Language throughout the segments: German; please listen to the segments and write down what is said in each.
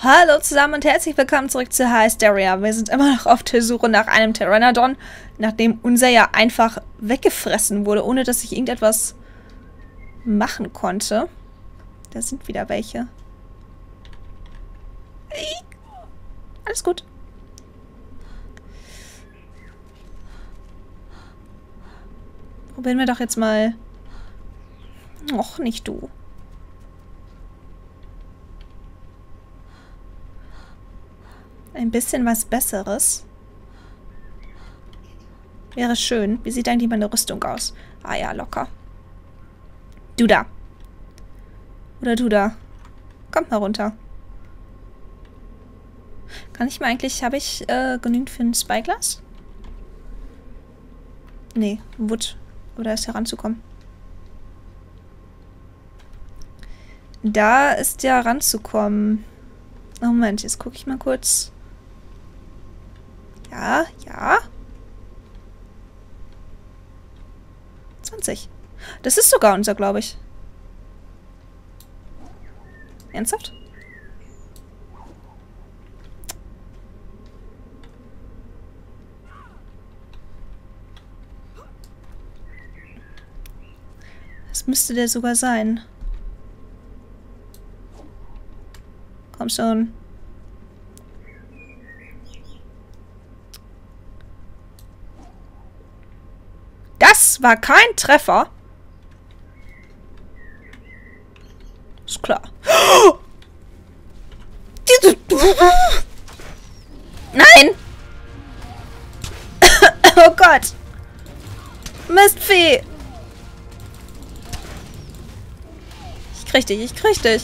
Hallo zusammen und herzlich willkommen zurück zu Hysteria. Wir sind immer noch auf der Suche nach einem Pteranodon, nachdem unser ja einfach weggefressen wurde, ohne dass ich irgendetwas machen konnte. Da sind wieder welche. Alles gut. Probieren wir doch jetzt mal... Och, nicht du. Ein bisschen was Besseres. Wäre schön. Wie sieht eigentlich meine Rüstung aus? Ah ja, locker. Du da. Oder du da. Kommt mal runter. Kann ich mir eigentlich... Habe ich äh, genügend für ein Spyglass? Nee, Wood. Oder ist heranzukommen. Da ist ja ranzukommen. Moment, jetzt gucke ich mal kurz. Ja, ja. 20. Das ist sogar unser, glaube ich. Ernsthaft? Das müsste der sogar sein. Komm schon. War kein Treffer. Ist klar. Nein! oh Gott! Mistvieh! Ich krieg dich, ich krieg dich.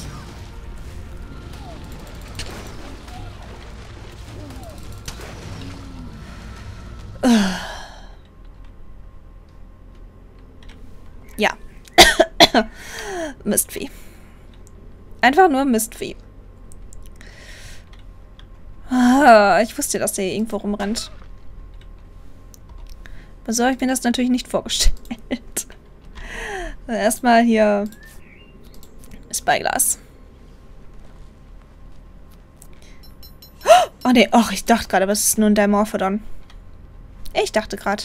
Mistvieh. Einfach nur Mistvieh. Ah, ich wusste, dass der hier irgendwo rumrennt. Aber so habe ich mir das natürlich nicht vorgestellt. Also erstmal hier Spyglass. Oh ne, oh, ich dachte gerade, was ist nur ein Dimorphodon? Ich dachte gerade.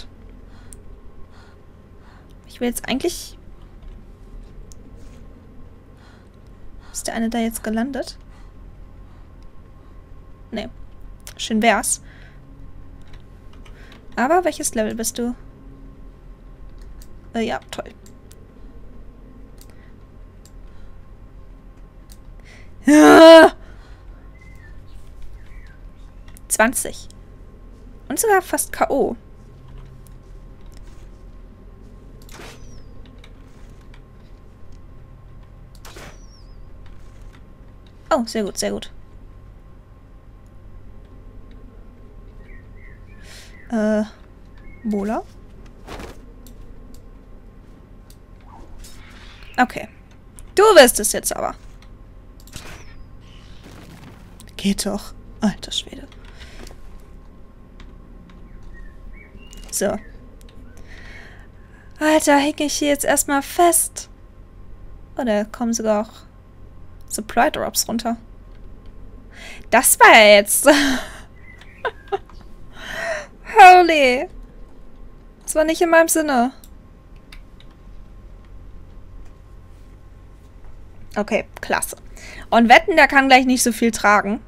Ich will jetzt eigentlich der eine da jetzt gelandet? Nee. Schön wär's. Aber welches Level bist du? Äh, ja, toll. Ja. 20. Und sogar fast K.O. Oh, sehr gut, sehr gut. Äh, Bola? Okay. Du wirst es jetzt aber. Geht doch. Alter Schwede. So. Alter, hänge ich hier jetzt erstmal fest. Oder kommen sogar auch Supply Drops runter. Das war ja jetzt... Holy. Das war nicht in meinem Sinne. Okay, klasse. Und wetten, der kann gleich nicht so viel tragen.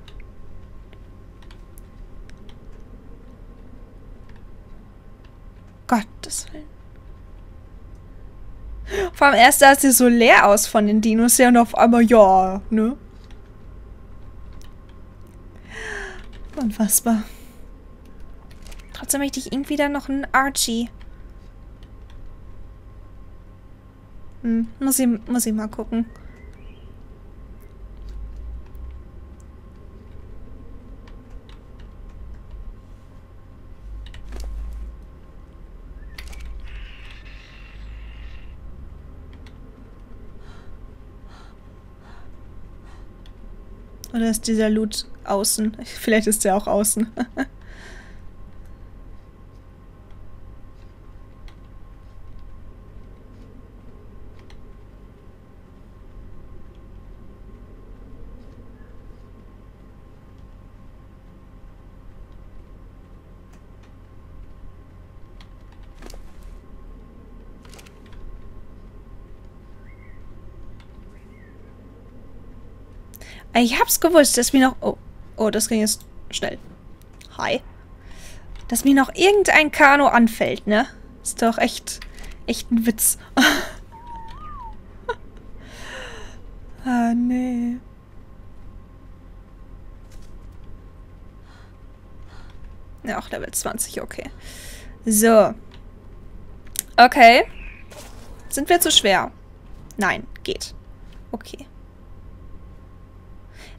Vor allem erst sah sie so leer aus von den Dinos ja und auf einmal ja, ne? Unfassbar. Trotzdem möchte ich irgendwie dann noch einen Archie. Hm, muss ich, muss ich mal gucken. Oder ist dieser Loot außen? Vielleicht ist der auch außen. Ich hab's gewusst, dass mir noch... Oh, oh, das ging jetzt schnell. Hi. Dass mir noch irgendein Kano anfällt, ne? Ist doch echt... Echt ein Witz. ah, nee. Ja, auch Level 20, okay. So. Okay. Sind wir zu schwer? Nein, geht. Okay.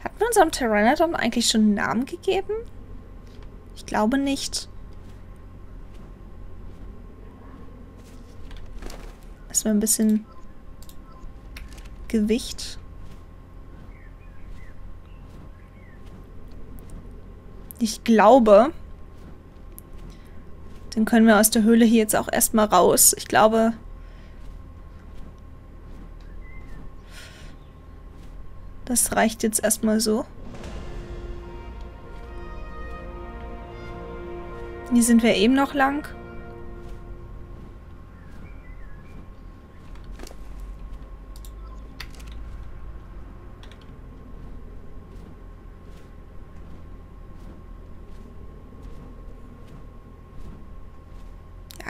Hat man unserem Pteranodon eigentlich schon einen Namen gegeben? Ich glaube nicht. Erstmal ein bisschen Gewicht. Ich glaube, dann können wir aus der Höhle hier jetzt auch erstmal raus. Ich glaube... Das reicht jetzt erstmal so. Hier sind wir eben noch lang.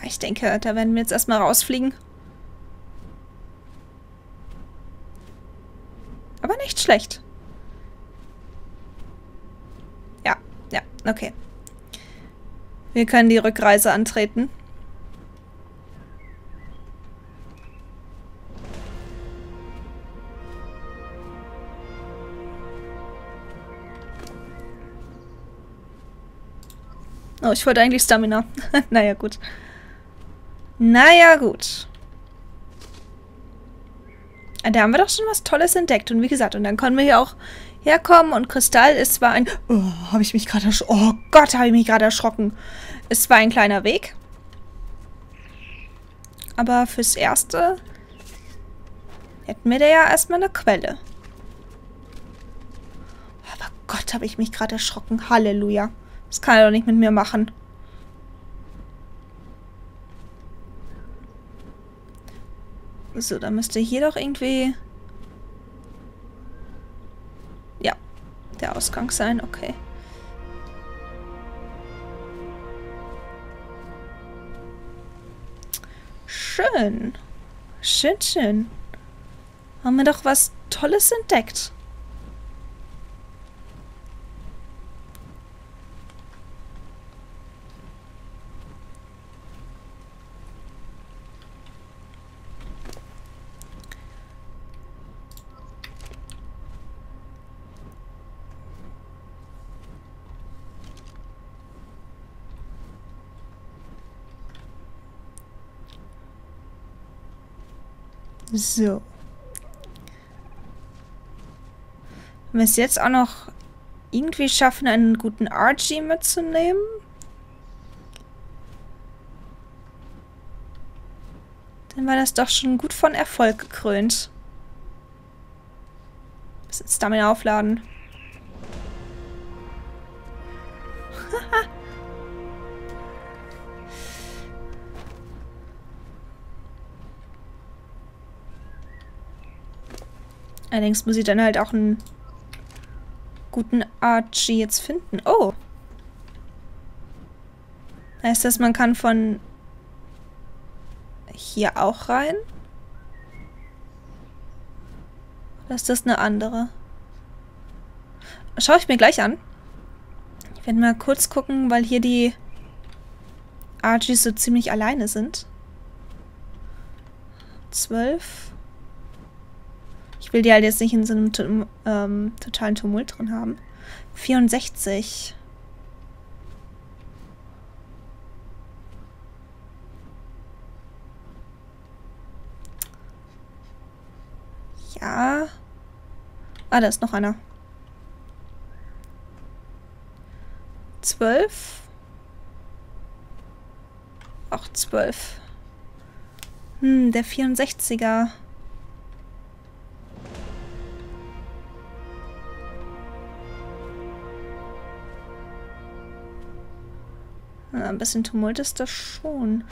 ich denke, da werden wir jetzt erstmal rausfliegen. Aber nicht schlecht. Ja, ja, okay. Wir können die Rückreise antreten. Oh, ich wollte eigentlich Stamina. naja, gut. Naja, gut. Da haben wir doch schon was Tolles entdeckt. Und wie gesagt, und dann können wir hier auch herkommen. Und Kristall ist zwar ein... Oh, habe ich mich gerade... Oh Gott, habe ich mich gerade erschrocken. Es war ein kleiner Weg. Aber fürs Erste hätten wir da ja erstmal eine Quelle. Aber Gott, habe ich mich gerade erschrocken. Halleluja. Das kann er doch nicht mit mir machen. So, dann müsste hier doch irgendwie... Ja, der Ausgang sein, okay. Schön. Schön, schön. Haben wir doch was Tolles entdeckt. So. Wenn wir es jetzt auch noch irgendwie schaffen, einen guten Archie mitzunehmen. Dann war das doch schon gut von Erfolg gekrönt. Bis jetzt damit aufladen. Allerdings muss ich dann halt auch einen guten Archie jetzt finden. Oh. Heißt das, man kann von hier auch rein? Oder ist das eine andere? Schaue ich mir gleich an. Ich werde mal kurz gucken, weil hier die Archies so ziemlich alleine sind. Zwölf. Will die halt jetzt nicht in so einem ähm, totalen Tumult drin haben. 64. Ja. Ah, da ist noch einer. 12. Auch 12. Hm, der 64er. Ja, ein bisschen Tumult ist das schon.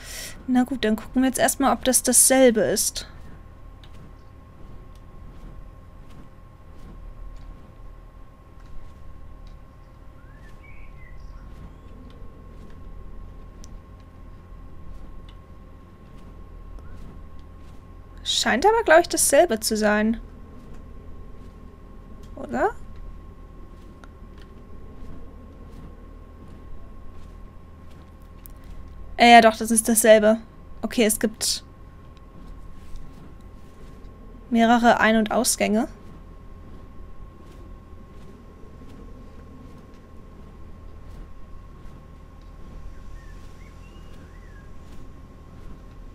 Na gut, dann gucken wir jetzt erstmal, ob das dasselbe ist. Scheint aber, glaube ich, dasselbe zu sein. Oder? Äh, ja, doch, das ist dasselbe. Okay, es gibt mehrere Ein- und Ausgänge.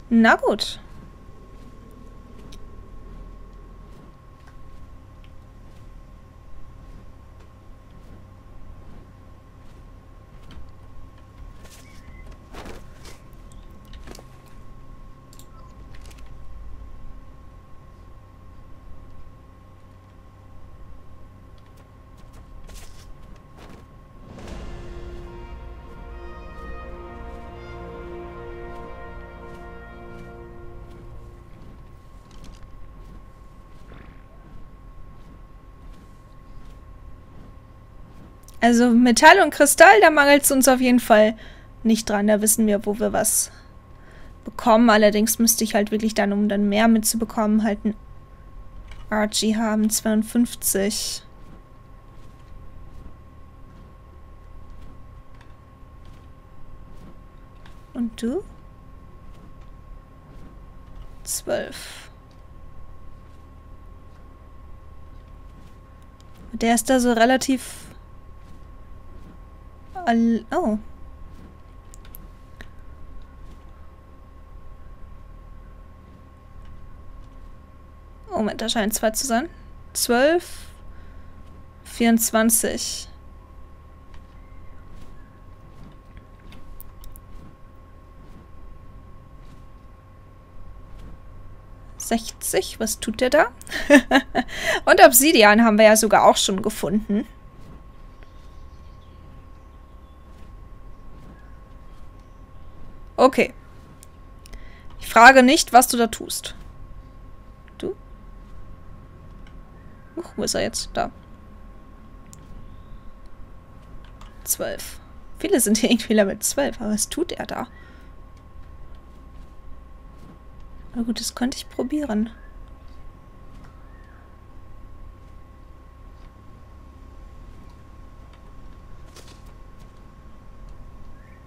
Na gut. Also Metall und Kristall, da mangelt es uns auf jeden Fall nicht dran. Da wissen wir, wo wir was bekommen. Allerdings müsste ich halt wirklich dann, um dann mehr mitzubekommen, halt ein RG haben. 52. Und du? 12. Der ist da so relativ Oh. Moment, da scheinen zwei zu sein. 12. 24. Sechzig, was tut der da? Und Obsidian haben wir ja sogar auch schon gefunden. Okay. Ich frage nicht, was du da tust. Du? Uch, wo ist er jetzt? Da. Zwölf. Viele sind hier irgendwie mit zwölf, aber was tut er da? Na gut, das könnte ich probieren.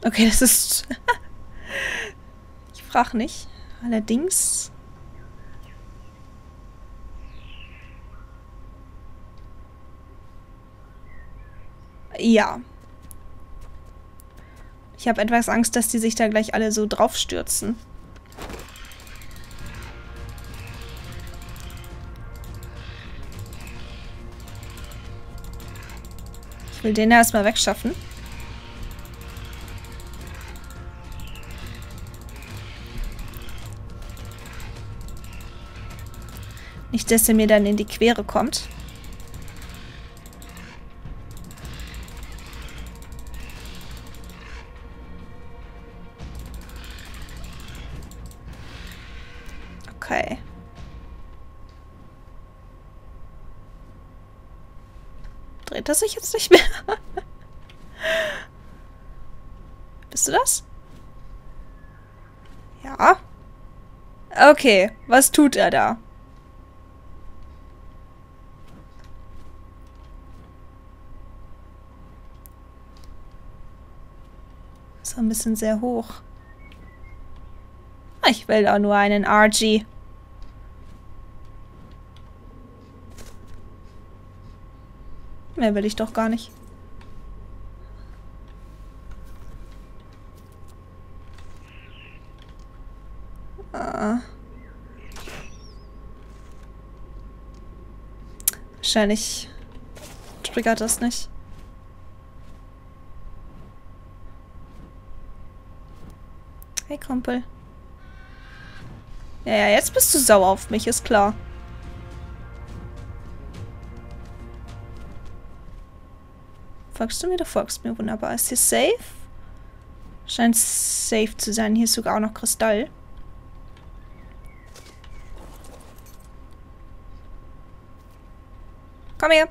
Okay, das ist... sprach nicht. Allerdings... Ja. Ich habe etwas Angst, dass die sich da gleich alle so draufstürzen. Ich will den erstmal wegschaffen. Nicht, dass er mir dann in die Quere kommt. Okay. Dreht er sich jetzt nicht mehr? Bist du das? Ja. Okay, was tut er da? So ein bisschen sehr hoch. Ich will da nur einen RG. Mehr will ich doch gar nicht. Ah. Wahrscheinlich triggert das nicht. Hey, Kumpel. Ja, ja, jetzt bist du sauer auf mich, ist klar. Folgst du mir? Du folgst mir. Wunderbar. Ist hier safe? Scheint safe zu sein. Hier ist sogar auch noch Kristall. Komm her.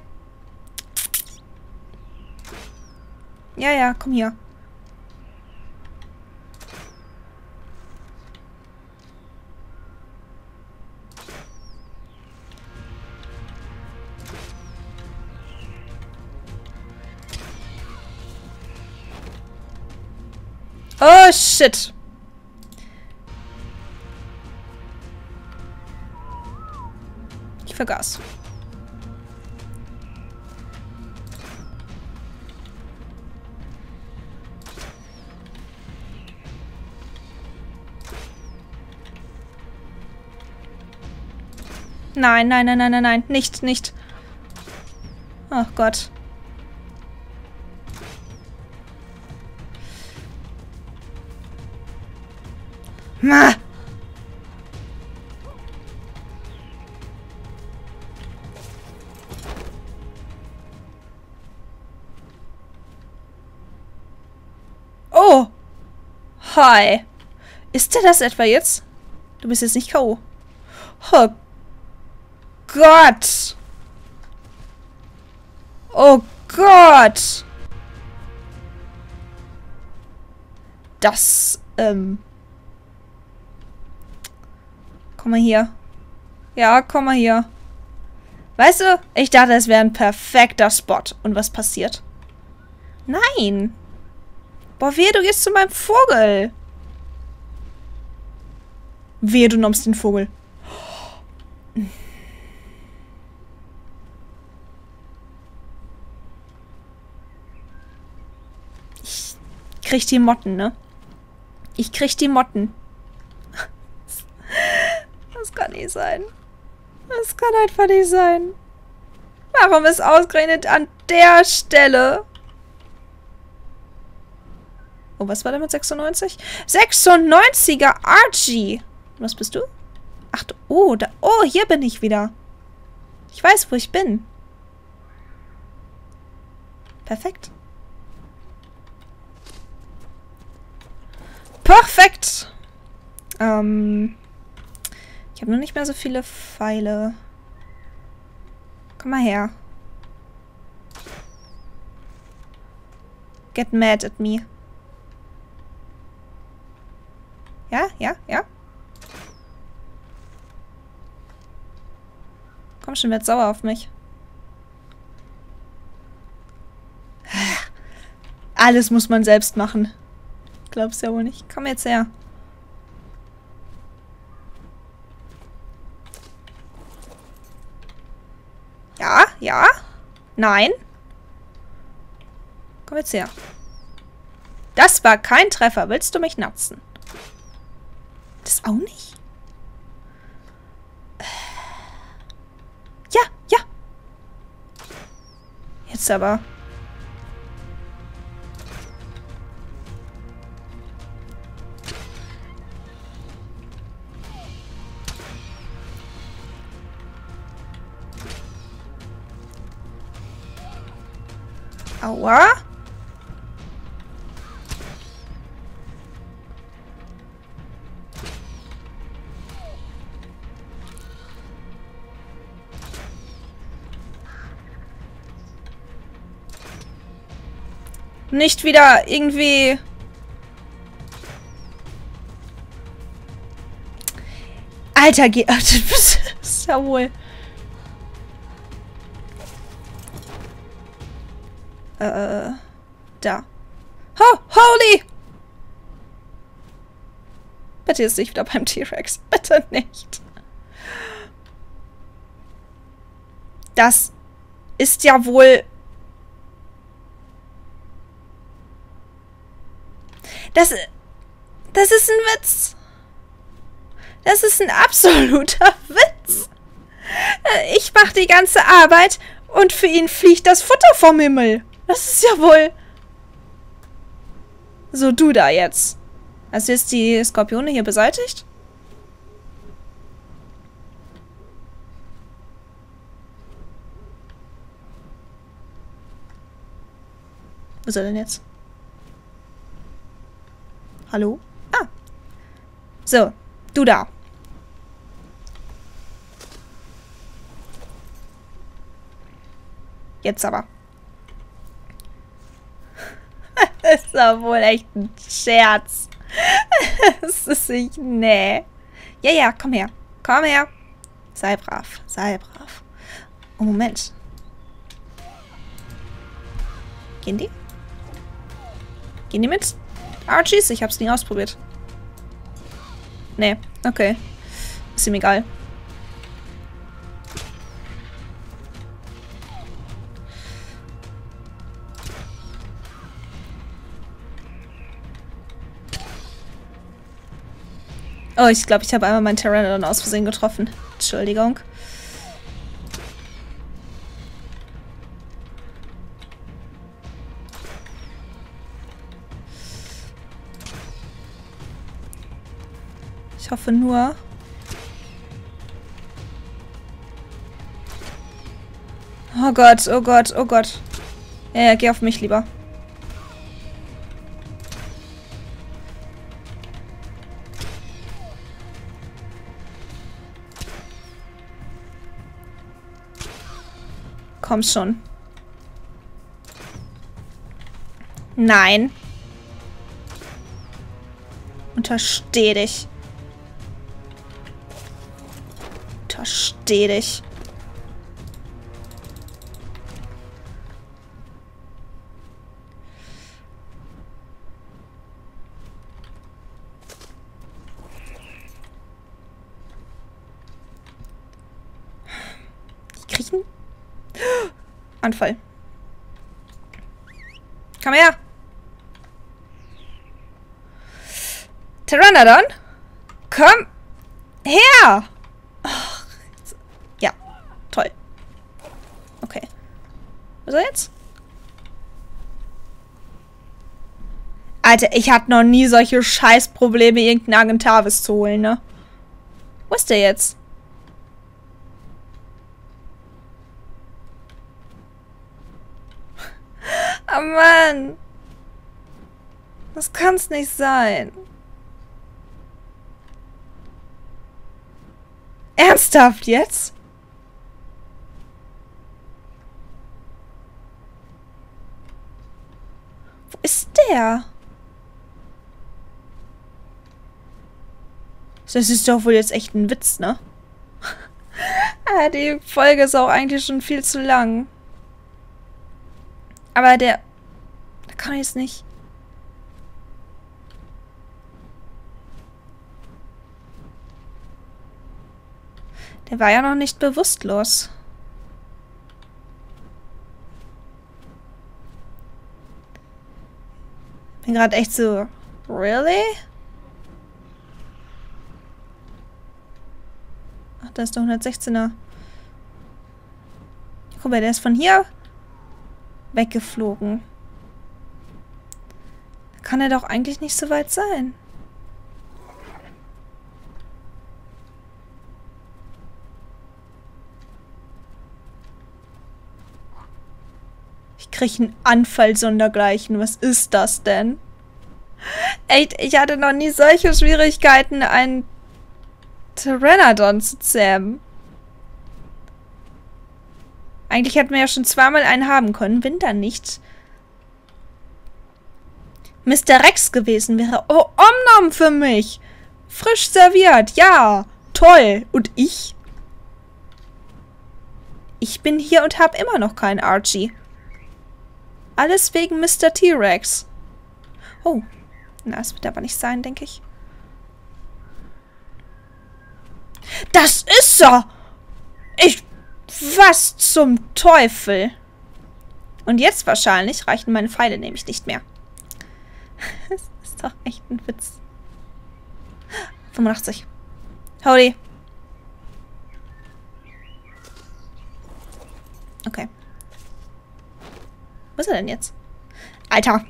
Ja, ja, komm hier. Shit. Ich vergaß. Nein, nein, nein, nein, nein, nein. Nicht, nicht. Oh Gott. Hi. Ist der das etwa jetzt? Du bist jetzt nicht K.O. Oh Gott! Oh Gott! Das, ähm... Komm mal hier. Ja, komm mal hier. Weißt du, ich dachte, es wäre ein perfekter Spot. Und was passiert? Nein! Boah, wehe, du gehst zu meinem Vogel. Wehe, du nimmst den Vogel. Ich krieg die Motten, ne? Ich krieg die Motten. Das kann nicht sein. Das kann einfach nicht sein. Warum ist ausgerechnet an der Stelle? Oh, was war da mit 96? 96er Archie. Was bist du? Ach, oh, da, oh, hier bin ich wieder. Ich weiß, wo ich bin. Perfekt. Perfekt! Ähm, ich habe nur nicht mehr so viele Pfeile. Komm mal her. Get mad at me. Ja, ja, ja. Komm schon, werd sauer auf mich. Alles muss man selbst machen glaub's ja wohl nicht. Komm jetzt her. Ja, ja. Nein. Komm jetzt her. Das war kein Treffer. Willst du mich natzen? Auch nicht? Ja, ja. Jetzt aber. Aua. Nicht wieder irgendwie... Alter, geh... Ja wohl... Äh, da. Ho, holy! Bitte ist nicht wieder beim T-Rex. Bitte nicht. Das ist ja wohl... Das... Das ist ein Witz. Das ist ein absoluter Witz. Ich mache die ganze Arbeit und für ihn fliegt das Futter vom Himmel. Das ist ja wohl... So, du da jetzt. Hast du jetzt die Skorpione hier beseitigt? Ist er denn jetzt? Hallo? Ah. So, du da. Jetzt aber. das ist doch wohl echt ein Scherz. Das ist nicht. Nee. Ja, ja, komm her. Komm her. Sei brav. Sei brav. Oh, Moment. Gehen die? Gehen die mit? Archies? Ich hab's nie ausprobiert. Nee, okay. Ist ihm egal. Oh, ich glaube, ich habe einmal meinen Pteranodon aus Versehen getroffen. Entschuldigung. Ich hoffe nur... Oh Gott, oh Gott, oh Gott. Ja, ja, geh auf mich lieber. Komm schon. Nein. Untersteh dich. Untersteh dich. Kriechen? Anfall. Komm her. Pteranodon? Komm her! ja, toll. Okay. Was ist er jetzt? Alter, ich hatte noch nie solche Scheißprobleme, irgendeinen Agentavis zu holen, ne? Wo ist der jetzt? Oh Mann. Das kann's nicht sein. Ernsthaft jetzt? Wo ist der? Das ist doch wohl jetzt echt ein Witz, ne? ah, die Folge ist auch eigentlich schon viel zu lang. Aber der... Da kann ich jetzt nicht... Der war ja noch nicht bewusstlos. Bin gerade echt so... Really? Ach, da ist der 116er. Guck mal, der ist von hier weggeflogen. Kann er doch eigentlich nicht so weit sein. Ich kriege einen Anfall sondergleichen. Was ist das denn? Ey, ich hatte noch nie solche Schwierigkeiten, einen Pteranodon zu zähmen. Eigentlich hätten wir ja schon zweimal einen haben können, dann nicht Mr. Rex gewesen wäre. Oh, Omnom für mich. Frisch serviert, ja. Toll. Und ich? Ich bin hier und habe immer noch keinen Archie. Alles wegen Mr. T-Rex. Oh, na, das wird aber nicht sein, denke ich. Das ist er! Ich was zum Teufel? Und jetzt wahrscheinlich reichen meine Pfeile nämlich nicht mehr. Das ist doch echt ein Witz. 85. Howdy. Okay. Wo ist er denn jetzt? Alter.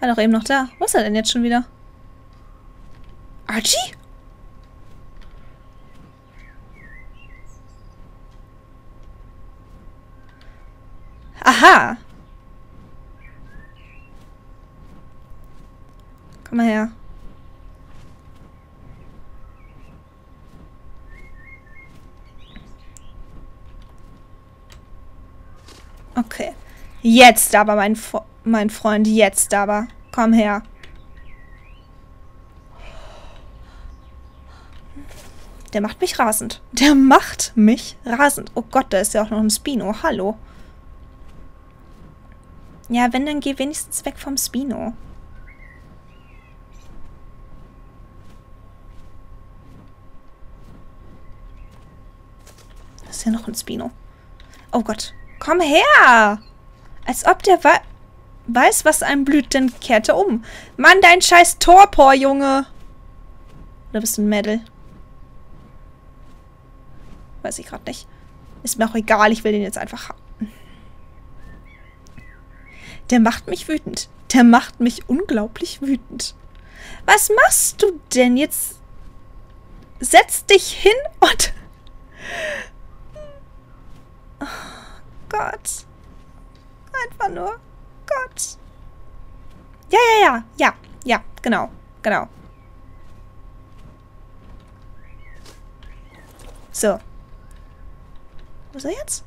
War doch eben noch da. Wo ist er denn jetzt schon wieder? Archie? Aha. Komm mal her. Okay. Jetzt aber, mein, mein Freund, jetzt aber. Komm her. Der macht mich rasend. Der macht mich rasend. Oh Gott, da ist ja auch noch ein Spino. Hallo. Ja, wenn, dann geh wenigstens weg vom Spino. Das ist ja noch ein Spino. Oh Gott. Komm her! Als ob der we weiß, was einem blüht, dann kehrt er um. Mann, dein scheiß Torpor, Junge! Oder bist du ein Mädel? Weiß ich gerade nicht. Ist mir auch egal, ich will den jetzt einfach haben. Der macht mich wütend. Der macht mich unglaublich wütend. Was machst du denn jetzt? Setz dich hin und... Oh Gott. Einfach nur Gott. Ja, ja, ja. Ja, ja, genau. Genau. So. Wo ist er jetzt?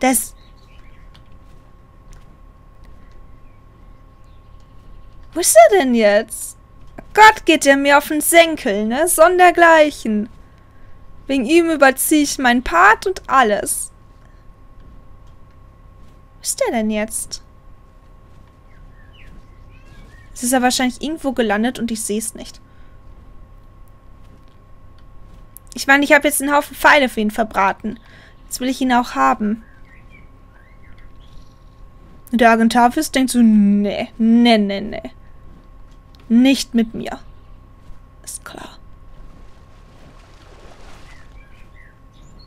Das... Wo ist er denn jetzt? Gott geht er mir auf den Senkel, ne? Sondergleichen. Wegen ihm überziehe ich meinen Part und alles. Wo ist der denn jetzt? Es ist ja wahrscheinlich irgendwo gelandet und ich sehe es nicht. Ich meine, ich habe jetzt einen Haufen Pfeile für ihn verbraten. Jetzt will ich ihn auch haben. Und der Agentavis denkt so, nee, nee, nee, nee. Nicht mit mir. Ist klar.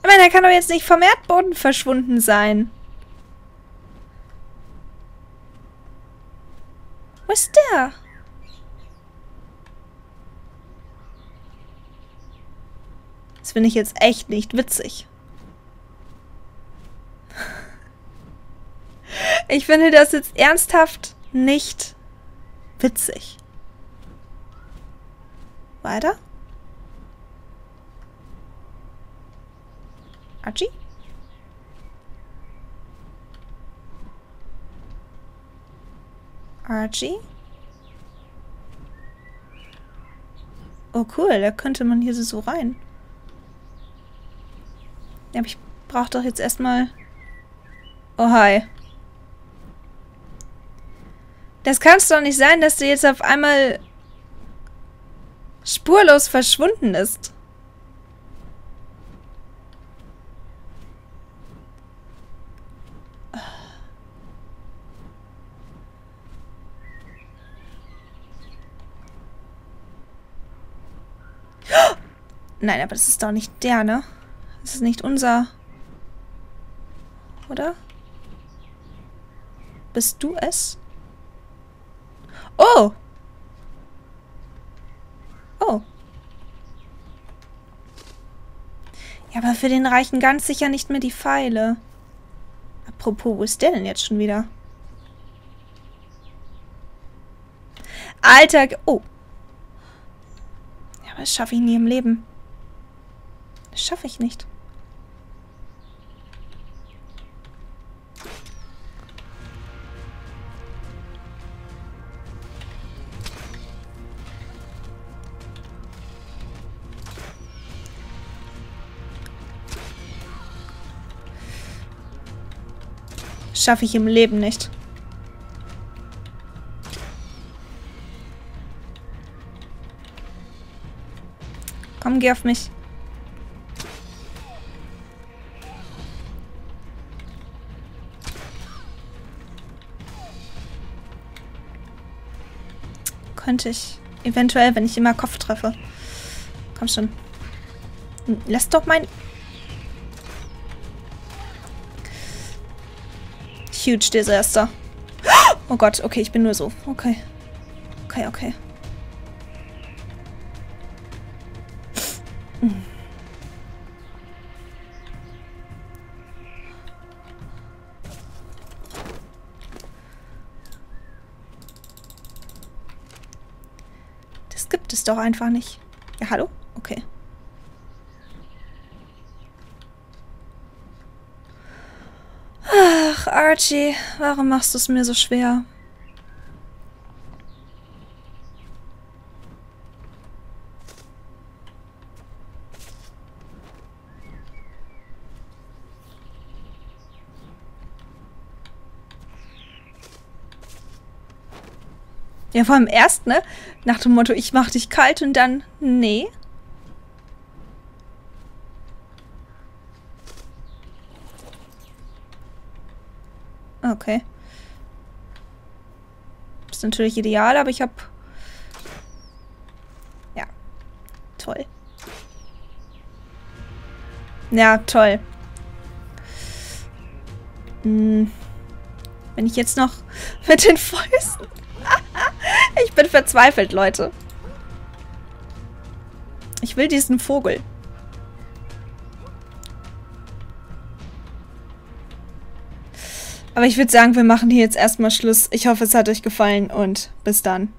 Ich meine, er kann doch jetzt nicht vom Erdboden verschwunden sein. Wo ist der? Das finde ich jetzt echt nicht witzig. Ich finde das jetzt ernsthaft nicht witzig. Weiter? Archie? Archie? Oh cool, da könnte man hier so rein. Ja, aber ich brauche doch jetzt erstmal... Oh, hi. Das kann es doch nicht sein, dass du jetzt auf einmal spurlos verschwunden ist. Nein, aber das ist doch nicht der, ne? Das ist nicht unser... Oder? Bist du es? Oh! Ja, aber für den reichen ganz sicher nicht mehr die Pfeile. Apropos, wo ist der denn jetzt schon wieder? Alter, oh. Ja, aber das schaffe ich nie im Leben. Das schaffe ich nicht. Schaffe ich im Leben nicht. Komm, geh auf mich. Könnte ich. Eventuell, wenn ich immer Kopf treffe. Komm schon. Lass doch mein... Huge Disaster. Oh Gott, okay, ich bin nur so. Okay. Okay, okay. Das gibt es doch einfach nicht. Ja, hallo? Okay. Archie, warum machst du es mir so schwer? Ja, vor allem erst, ne? Nach dem Motto, ich mach dich kalt und dann, nee. Okay. Ist natürlich ideal, aber ich hab... Ja. Toll. Ja, toll. Hm. Wenn ich jetzt noch mit den Fäusten... ich bin verzweifelt, Leute. Ich will diesen Vogel. Aber ich würde sagen, wir machen hier jetzt erstmal Schluss. Ich hoffe, es hat euch gefallen und bis dann.